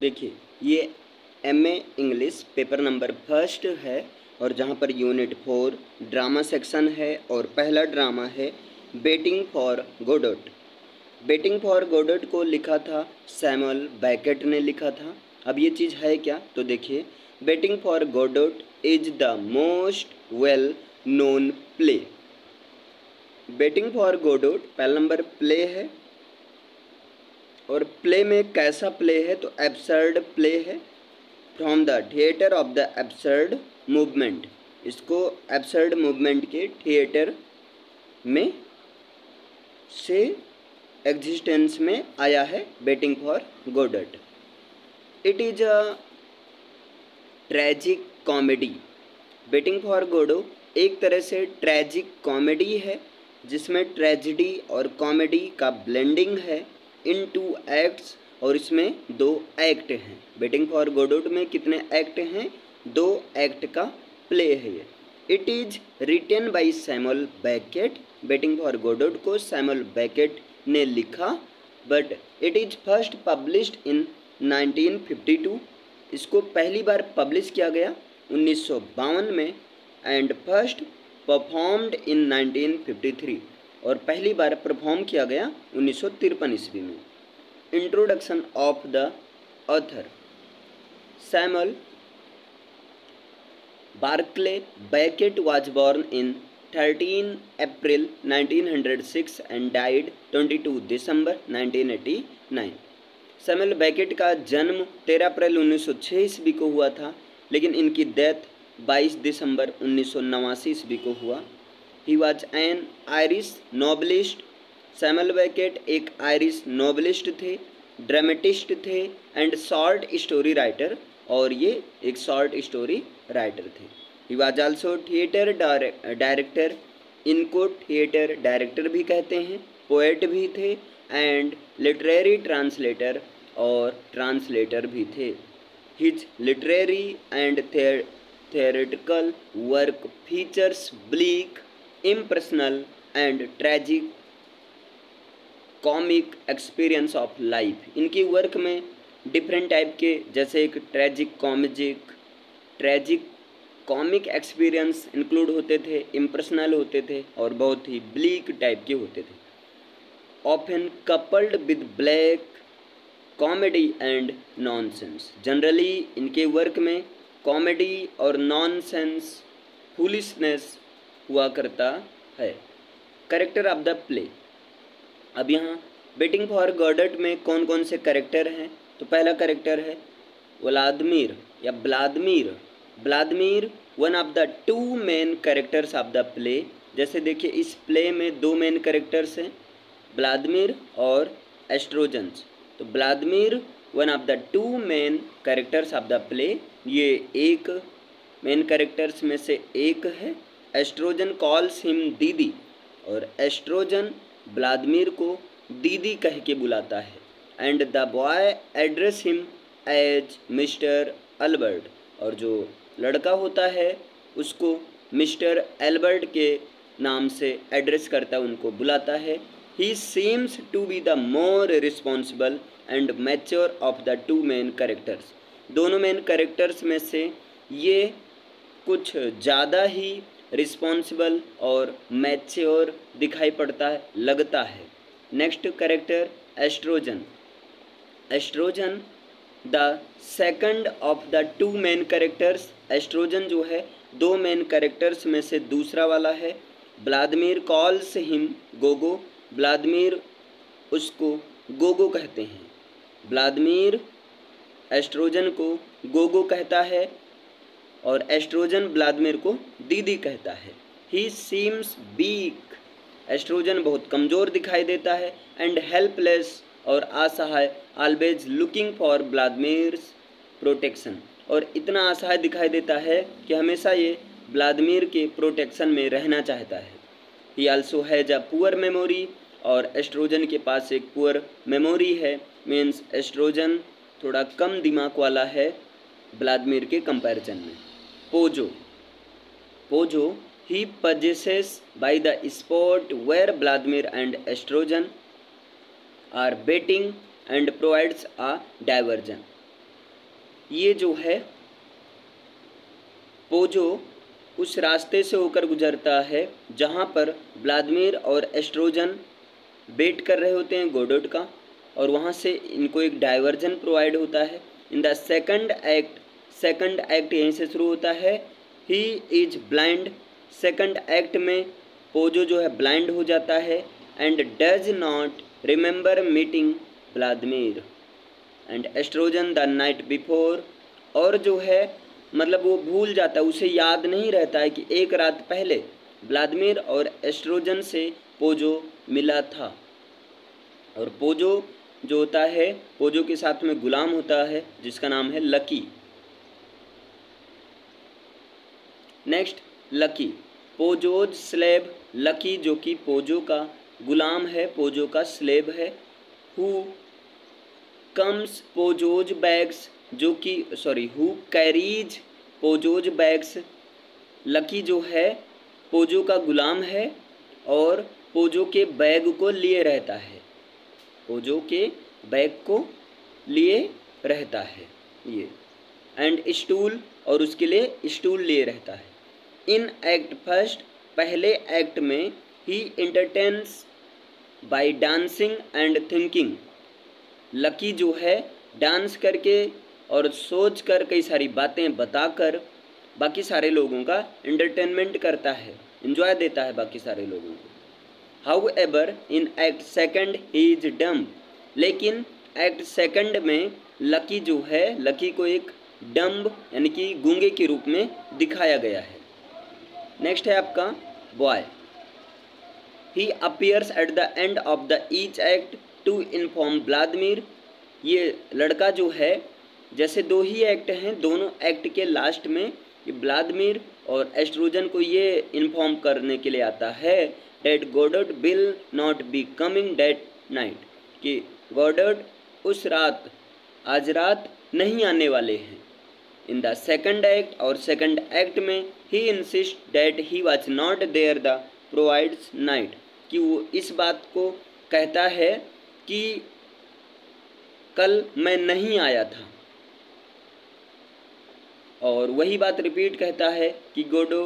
देखिए, ये M A English paper number first है और जहाँ per unit four drama section है और पहला ड्रामा है waiting for Godot waiting for Godot को लिखा था सैमुअल बैकेट ने लिखा था। अब ये चीज़ है क्या? तो देखिए waiting for Godot is the most well known play waiting for Godot पहला नंबर प्ले है। और प्ले में कैसा प्ले है तो एब्सर्ड प्ले है from the theatre of the absurd movement इसको एब्सर्ड मूवमेंट के थिएटर में से एग्जिस्टेंस में आया है waiting for Godot it is a tragic comedy waiting for Godot एक तरह से ट्रेजिक कॉमेडी है जिसमें ट्रेजिडी और कॉमेडी का ब्लेंडिंग है। इन टू एक्ट्स और इसमें दो एक्ट हैं। बेटिंग फॉर गोडोट में कितने एक्ट हैं? दो एक्ट का प्ले है ये। It is written by Samuel Beckett waiting for Godot को सैमुअल बैकेट ने लिखा but it is first published in 1952 इसको पहली बार पब्लिश किया गया उन्नीस सौ बावन में एंड फ़र्स्ट परफॉर्म्ड इन 1953 और पहली बार परफॉर्म किया गया उन्नीस सौ तिरपन ईस्वी में। Introduction of the author Samuel Barclay Beckett was born in 13 April 1906 and died 22 December 1989 Samuel Beckett का जन्म 13 अप्रैल 1906 ईस्वी को हुआ था, लेकिन इनकी डेथ 22 दिसंबर उन्नीस सौ नवासी ईस्वी को हुआ। He was an Irish novelist Samuel Beckett एक आयरिश नॉबलिस्ट थे ड्रामेटिस्ट थे एंड शॉर्ट स्टोरी राइटर और ये एक शॉर्ट स्टोरी राइटर थे। He was also theatre director इनको थिएटर डायरेक्टर भी कहते हैं पोएट भी थे एंड लिटरेरी ट्रांसलेटर और ट्रांसलेटर भी थे। His literary and theoretical work features bleak impersonal and tragic comic experience of life इनकी वर्क में डिफरेंट टाइप के, जैसे एक tragic कॉमिजिक tragic comic experience include होते थे इम्पर्सनल होते थे और बहुत ही ब्लीक टाइप के होते थे। Often coupled with black comedy and nonsense generally इनके वर्क में कॉमेडी और नॉनसेंस फुलिसनेस हुआ करता है। करेक्टर ऑफ़ द प्ले अब यहाँ बेटिंग फॉर गॉडट में कौन कौन से करेक्टर हैं? तो पहला करेक्टर है व्लादमीर या Vladimir Vladimir one of the two main characters of the play जैसे देखिए, इस प्ले में दो मेन करेक्टर्स हैं ब्लादमिर और एस्ट्रोजन्स तो Vladimir one of the two main characters of the play ये एक मेन करेक्टर्स में से एक है। एस्ट्रोजन कॉल्स हिम दीदी और एस्ट्रोजन व्लादिमीर को दीदी कह के बुलाता है। And the boy address him as mister Albert और जो लड़का होता है, उसको मिस्टर एल्बर्ट के नाम से एड्रेस करता, उनको बुलाता है। He seems to be the more responsible and mature of the two main characters दोनों मेन करेक्टर्स में से ये कुछ ज़्यादा ही रिस्पॉन्सिबल और मैच्योर दिखाई पड़ता है, लगता है। Next character, Estragon. Estragon, the second of the two main characters. Estragon जो है, दो मेन करेक्टर्स में से दूसरा वाला है। Vladimir calls him Gogo. Vladimir उसको गोगो कहते हैं। ब्लादमीर एस्ट्रोजन को गोगो कहता है। और एस्ट्रोजन व्लादिमिर को दीदी कहता है। ही सीम्स वीक एस्ट्रोजन बहुत कमज़ोर दिखाई देता है एंड हेल्पलेस और असहाय always looking for Vladimir protection और इतना असहाय दिखाई देता है कि हमेशा ये व्लादिमिर के प्रोटेक्शन में रहना चाहता है। ही also has a poor memory और एस्ट्रोजन के पास एक पुअर मेमोरी है। मीन्स एस्ट्रोजन थोड़ा कम दिमाग वाला है व्लादिमिर के कंपैरिजन में। Pozzo Pozzo he possesses by the spot where Vladimir and estrogen are betting and provides a diversion. ये जो है, पोजो उस रास्ते से होकर गुजरता है जहाँ पर व्लादिमीर और एस्ट्रोजन बेट कर रहे होते हैं गोडोट का और वहाँ से इनको एक डाइवर्जन प्रोवाइड होता है in the second act second act यहीं से शुरू होता है। He is blind second act में पोजो जो है ब्लाइंड हो जाता है and does not remember meeting Vladimir and Estragon the night before और जो है मतलब वो भूल जाता है, उसे याद नहीं रहता है कि एक रात पहले व्लादिमीर और एस्ट्रोजन से पोजो मिला था। और पोजो जो होता है पोजो के साथ में गुलाम होता है, जिसका नाम है Lucky next Lucky Pozzo's slave Lucky जो कि पोजो का गुलाम है पोजो का स्लेब है। हु कम्स पोजोज बैग्स जो कि sorry who carries Pozzo's bags Lucky जो है पोजो का गुलाम है और पोजो के बैग को लिए रहता है। पोजो के बैग को लिए रहता है। ये। एंड स्टूल और उसके लिए स्टूल लिए रहता है। इन एक्ट फ़र्स्ट, पहले एक्ट में he entertains by dancing and thinking. Lucky जो है, डांस करके और सोच कर कई सारी बातें बताकर बाकी सारे लोगों का इंटरटेनमेंट करता है इन्जॉय देता है बाकी सारे लोगों को। However in act second he is dumb लेकिन एक्ट सेकंड में लकी जो है, लकी को एक डम्ब यानी कि गूँगे के रूप में दिखाया गया है। नेक्स्ट है आपका boy he appears at the end of the each act to inform Vladimir ये लड़का जो है, जैसे दो ही एक्ट हैं, दोनों एक्ट के लास्ट में व्लादिमीर और एस्ट्रोजन को ये इन्फॉर्म करने के लिए आता है that Godot will not be coming that night कि गॉडर्ड उस रात, आज रात नहीं आने वाले हैं। इन द सेकंड एक्ट और सेकंड एक्ट में he insist that he was not there the previous night कि वो इस बात को कहता है कि कल मैं नहीं आया था। और वही बात रिपीट कहता है कि गोडो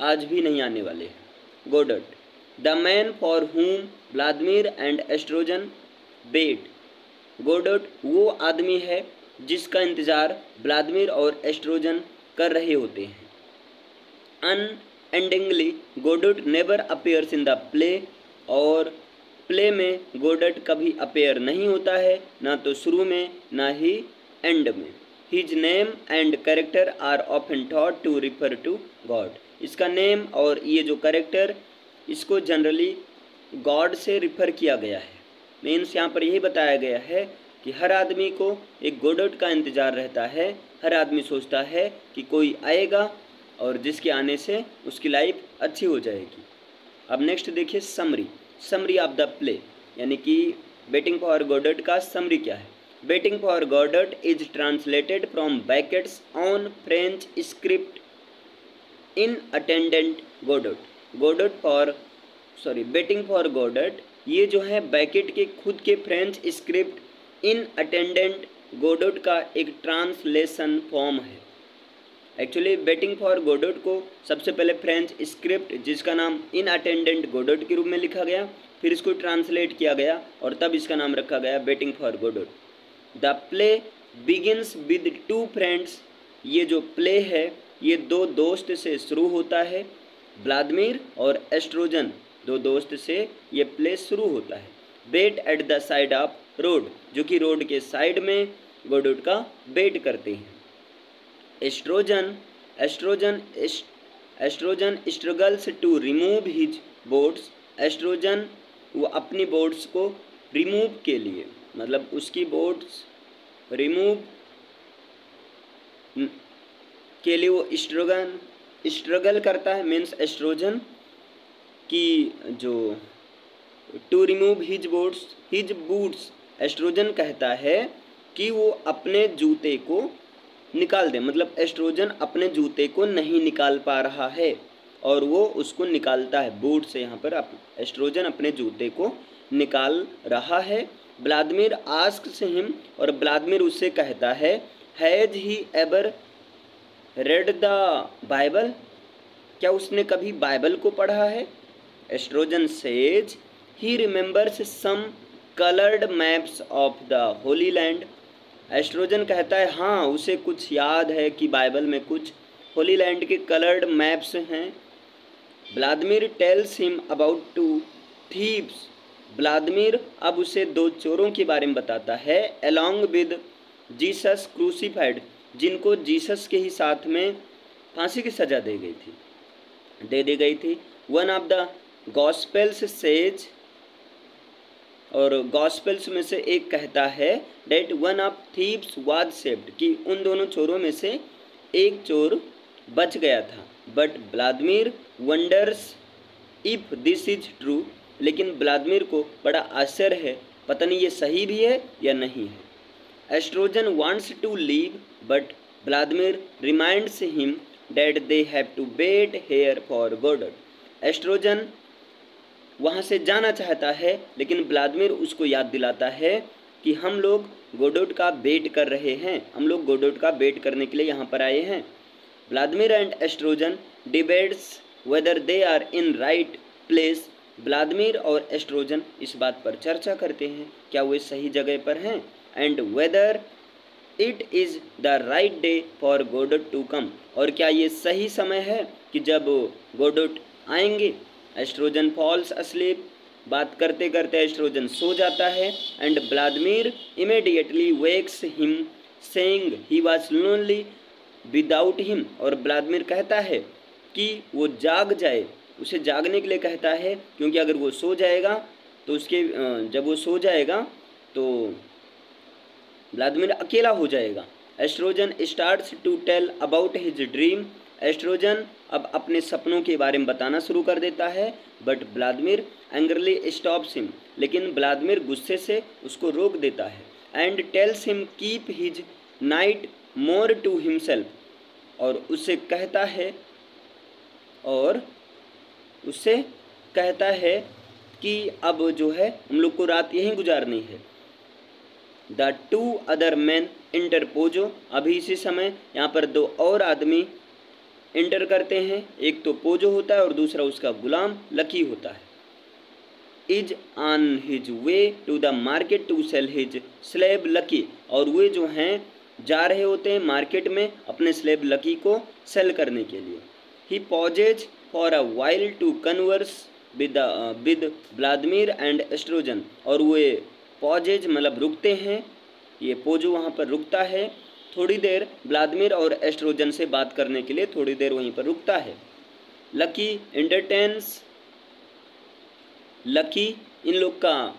आज भी नहीं आने वाले हैं। Godot the man for whom Vladimir and Estragon wait Godot वो आदमी है जिसका इंतज़ार व्लादिमीर और एस्ट्रोजन कर रहे होते हैं। Un unendingly Godot never appears in the play और प्ले में गोडट कभी अपेयर नहीं होता है, ना तो शुरू में, ना ही एंड में। His name and character are often thought to refer to God इसका नेम और ये जो करेक्टर इसको जनरली गॉड से रिफ़र किया गया है। मीन्स यहाँ पर यही बताया गया है कि हर आदमी को एक गोडोट का इंतज़ार रहता है। हर आदमी सोचता है कि कोई आएगा और जिसके आने से उसकी लाइफ अच्छी हो जाएगी। अब नेक्स्ट देखिए summary. Summary of the play, यानी कि बेटिंग फॉर गोडट का समरी क्या है? Waiting for Godot is translated from Beckett's own French script en attendant Godot. Godot for, sorry, waiting for Godot, ये जो है, बैकेट के खुद के French script en attendant Godot का एक ट्रांसलेशन फॉर्म है। एक्चुअली बेटिंग फॉर गोडोट को सबसे पहले फ्रेंच स्क्रिप्ट जिसका नाम इन अटेंडेंट गोडोट के रूप में लिखा गया, फिर इसको ट्रांसलेट किया गया और तब इसका नाम रखा गया waiting for Godot the play begins with two friends ये जो प्ले है, ये दो दोस्त से शुरू होता है व्लादिमीर और एस्ट्रोजन दो दोस्त से ये प्ले शुरू होता है। Wait at the side of road, जो कि रोड के साइड में गोडोट का बेट करते हैं। Estragon Estragon Estragon struggles to remove his boots, Estragon वो अपनी बोर्ड्स को रिमूव के लिए मतलब उसकी बोर्ड्स रिमूव के लिए वो स्ट्रगन, स्ट्रगल करता है मीन्स एस्ट्रोजन की जो to remove his boots his boots Estragon कहता है कि वो अपने जूते को निकाल दे। मतलब एस्ट्रोजन अपने जूते को नहीं निकाल पा रहा है और वो उसको निकालता है। बूट से यहाँ पर अप, एस्ट्रोजन अपने जूते को निकाल रहा है। ब्लादमिर आस्क से हिम और ब्लादमिर उससे कहता है has he ever read the Bible? क्या उसने कभी बाइबल को पढ़ा है? Estragon says he remembers some coloured maps of the Holy Land Estragon कहता है हाँ उसे कुछ याद है कि बाइबल में कुछ होली लैंड के कलर्ड मैप्स हैं। Vladimir tells him about two thieves Vladimir अब उसे दो चोरों के बारे में बताता है अलोंग विद जीसस क्रूसीफाइड जिनको जीसस के ही साथ में फांसी की सज़ा दे गई थी। दे दी गई थी। One of the gospels says और गॉस्पेल्स में से एक कहता है that one of thieves was saved कि उन दोनों चोरों में से एक चोर बच गया था। But Vladimir wonders if this is true लेकिन व्लादिमिर को बड़ा आश्चर्य है, पता नहीं ये सही भी है या नहीं है। Estragon wants to leave but Vladimir reminds him that they have to wait here for Godot Estragon वहाँ से जाना चाहता है, लेकिन व्लादिमिर उसको याद दिलाता है कि हम लोग गोडोट का वेट कर रहे हैं। हम लोग गोडोट का वेट करने के लिए यहाँ पर आए हैं। Vladimir and Estragon debates whether they are in right place Vladimir और एस्ट्रोजन इस बात पर चर्चा करते हैं, क्या वे सही जगह पर हैं? And whether it is the right day for Godot to come और क्या ये सही समय है कि जब गोडोट आएँगे? Estragon falls asleep. बात करते करते एस्ट्रोजन सो जाता है and Vladimir immediately wakes him saying he was lonely without him और व्लादिमिर कहता है कि वो जाग जाए, उसे जागने के लिए कहता है, क्योंकि अगर वो सो जाएगा तो उसके जब वो सो जाएगा तो व्लादिमिर अकेला हो जाएगा। Estragon starts to tell about his dream Estragon अब अपने सपनों के बारे में बताना शुरू कर देता है। But Vladimir angrily stops him, लेकिन व्लादिमिर गुस्से से उसको रोक देता है and tells him, keep his nightmare to himself. और उसे कहता है, और उससे कहता है कि अब जो है, हम लोग को रात यहीं गुजारनी है। The two other man enter Pozzo, अभी इसी समय यहाँ पर दो और आदमी इंटर करते हैं। एक तो पोजो होता है और दूसरा उसका गुलाम, लकी होता है। Is on his way to the market to sell his slave Lucky. और वे जो हैं, जा रहे होते हैं मार्केट में अपने स्लेब लकी को सेल करने के लिए। He pauses for a while to converse with with Vladimir and Estragon और वे पॉजेज मतलब रुकते हैं। ये पोजो वहाँ पर रुकता है। थोड़ी देर व्लादिमिर और एस्ट्रोजन से बात करने के लिए थोड़ी देर वहीं पर रुकता है। लकी इंटरटेन्स लकी इन लोग का,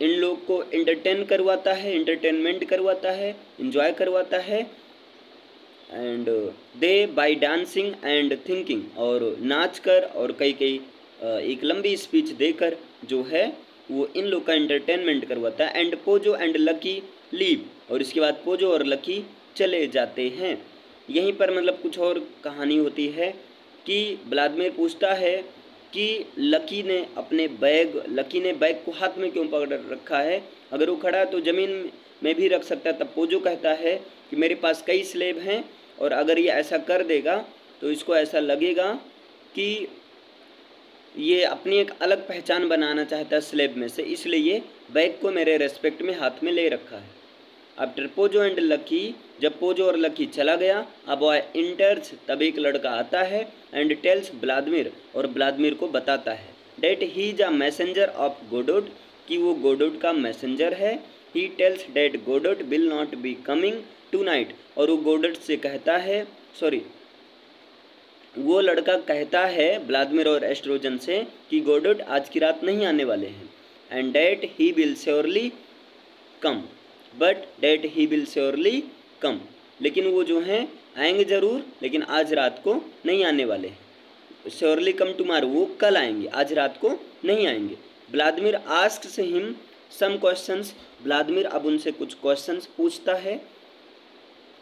इन लोग को इंटरटेन करवाता है इंटरटेनमेंट करवाता है इंजॉय करवाता है। And they by dancing and thinking और नाच कर और कई कई एक लंबी स्पीच देकर जो है, वो इन लोग का इंटरटेनमेंट करवाता है। And Pozzo and Lucky leave. और इसके बाद पोजो और लकी चले जाते हैं। यहीं पर मतलब कुछ और कहानी होती है कि व्लादिमिर पूछता है कि लकी ने अपने बैग, लकी ने बैग को हाथ में क्यों पकड़ रखा है? अगर वो खड़ा तो ज़मीन में भी रख सकता है, तब पोजो कहता है कि मेरे पास कई स्लेब हैं और अगर ये ऐसा कर देगा तो इसको ऐसा लगेगा कि ये अपनी एक अलग पहचान बनाना चाहता है स्लेब में से, इसलिए बैग को मेरे रेस्पेक्ट में हाथ में ले रखा है। आफ्टर पोजो एंड लकी, जब पोजो और लकी चला गया, अब बॉय इंटर्स, तब एक लड़का आता है एंड टेल्स ब्लादमिर और ब्लादमिर को बताता है। That he is a messenger of Godot कि वो गोडोट का मैसेंजर है। He tells that Godot will not be coming tonight और वो गोडोट से कहता है, सॉरी, वो लड़का कहता है ब्लादमिर और एस्ट्रोजन से कि गोडोट आज की रात नहीं आने वाले हैं। And that he will surely come. But that he will surely come लेकिन वो जो हैं, आएँगे ज़रूर, लेकिन आज रात को नहीं आने वाले श्योरली कम टुमारो वो कल आएँगे, आज रात को नहीं आएँगे। Vladimir asks him some questions Vladimir अब उनसे कुछ क्वेश्चंस पूछता है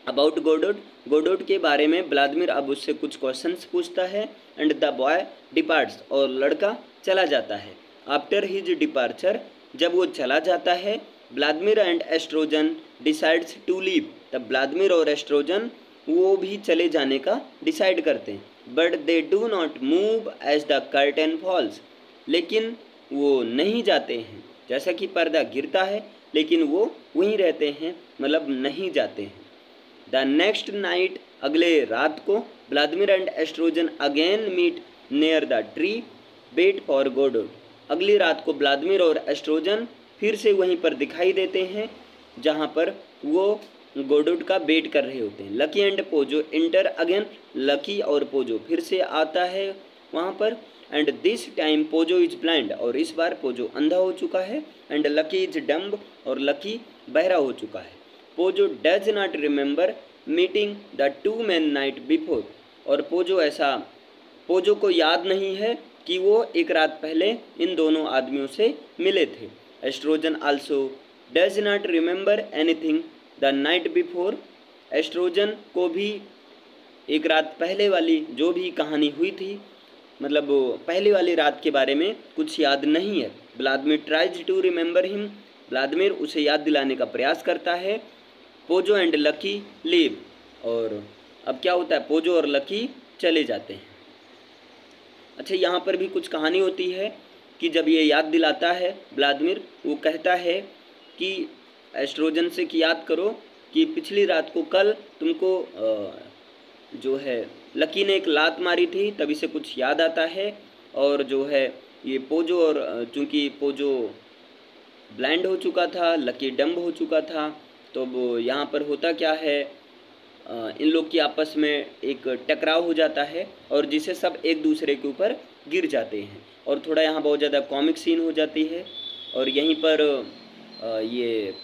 अबाउट गोडोट गोडोड के बारे में व्लादिमिर अब उससे कुछ क्वेश्चंस पूछता है एंड द बॉय डिपार्ट्स और लड़का चला जाता है। आफ्टर हिज डिपार्चर जब वो चला जाता है Vladimir and Estragon decides to leave तब व्लादिमिर और एस्ट्रोजन वो भी चले जाने का डिसाइड करते हैं. But they do not move as the curtain falls लेकिन वो नहीं जाते हैं. जैसा कि पर्दा गिरता है, लेकिन वो वहीं रहते हैं मतलब नहीं जाते हैं. द नेक्स्ट नाइट अगले रात को Vladimir and Estragon again meet near the tree wait for Godot अगली रात को व्लादिमिर और एस्ट्रोजन फिर से वहीं पर दिखाई देते हैं, जहाँ पर वो गोडोड का बेट कर रहे होते हैं। Lucky and Pozzo enter again, Lucky और पोजो फिर से आता है वहाँ पर। And this time Pozzo is blind, और इस बार पोजो अंधा हो चुका है, एंड लकी इज़ डम्ब और लकी बहरा हो चुका है। Pozzo does not remember meeting the two man night before. और पोजो ऐसा, पोजो को याद नहीं है कि वो एक रात पहले इन दोनों आदमियों से मिले थे। Estragon also does not remember anything the night before Estragon को भी एक रात पहले वाली जो भी कहानी हुई थी मतलब पहली वाली रात के बारे में कुछ याद नहीं है। Vladimir tries to remember him Vladimir उसे याद दिलाने का प्रयास करता है। पोजो एंड लकी लीव और अब क्या होता है? पोजो और लकी चले जाते हैं। अच्छा यहाँ पर भी कुछ कहानी होती है। कि जब ये याद दिलाता है, व्लादिमिर, वो कहता है कि, एस्ट्रोजन से कि याद करो कि पिछली रात को कल तुमको जो है, लकी ने एक लात मारी थी तभी से कुछ याद आता है और जो है, ये पोजो और चूँकि पोजो ब्लाइंड हो चुका था, लकी डम्ब हो चुका था तो वो यहाँ पर होता क्या है इन लोग की आपस में एक टकराव हो जाता है और जिसे सब एक दूसरे के ऊपर गिर जाते हैं और थोड़ा यहाँ बहुत ज़्यादा कॉमिक सीन हो जाती है और यहीं पर ये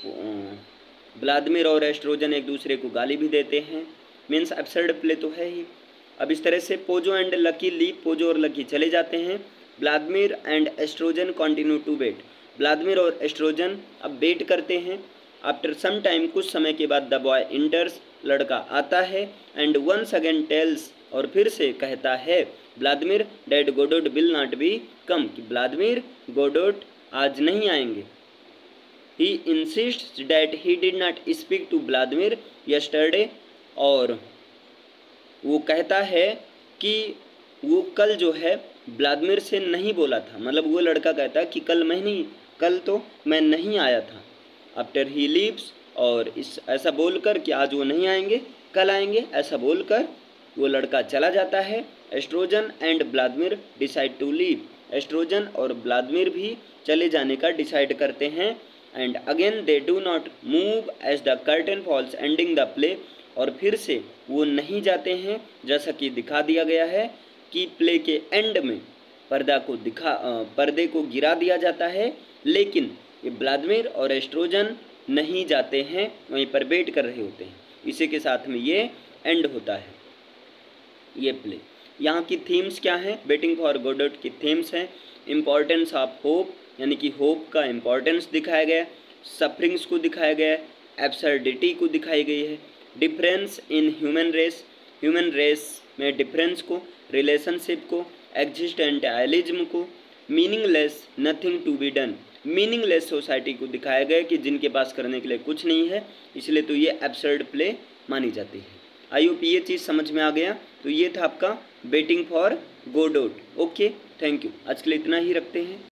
व्लादिमिर और एस्ट्रोजन एक दूसरे को गाली भी देते हैं। मीन्स एब्सर्ड प्ले तो है ही। अब इस तरह से Pozzo and Lucky Lee Pozzo और लकी चले जाते हैं। Vladimir and Estragon continue to wait Vladimir और एस्ट्रोजन अब बेट करते हैं। आफ्टर सम टाइम कुछ समय के बाद द बॉय इंटर्स लड़का आता है एंड वंस अगेन टेल्स और फिर से कहता है Vladimir that Godot will not be come. कि व्लादिमिर गोडोट आज नहीं आएँगे। He insist that he did not speak to Vladimir yesterday और वो कहता है कि वो कल जो है व्लादिमिर से नहीं बोला था। मतलब वो लड़का कहता है कि कल मैं नहीं, कल तो मैं नहीं आया था। आफ्टर ही लीव्स और इस, ऐसा बोलकर कि आज वो नहीं आएँगे, कल आएँगे, ऐसा बोलकर वो लड़का चला जाता है। Estragon and Vladimir decide to leave. Estragon और व्लादिमिर भी चले जाने का डिसाइड करते हैं। And again they do not move as the curtain falls ending the play. और फिर से वो नहीं जाते हैं, जैसा कि दिखा दिया गया है कि प्ले के एंड में पर्दा को दिखा पर्दे को गिरा दिया जाता है। लेकिन ये व्लादिमिर और एस्ट्रोजन नहीं जाते हैं, वहीं पर वेट कर रहे होते हैं। इसी के साथ में ये एंड होता है। ये प्ले यहाँ की थीम्स क्या हैं? वेटिंग फॉर गोडोट की थीम्स हैं. इम्पॉर्टेंस ऑफ़ होप यानी कि होप का इम्पॉर्टेंस दिखाया गया. सफरिंग्स को दिखाया गया. एब्सर्डिटी को दिखाई गई है. Difference in human race human race में डिफरेंस को रिलेशनशिप को एग्जिस्टेंटाइलिज्म को. Meaningless nothing to be done meaningless society को दिखाया गया कि जिनके पास करने के लिए कुछ नहीं है, इसलिए तो ये एब्सर्ड प्ले मानी जाती है. आई होप ये चीज़ समझ में आ गया. तो ये था आपका waiting for Godot okay thank you आज के लिए इतना ही रखते हैं।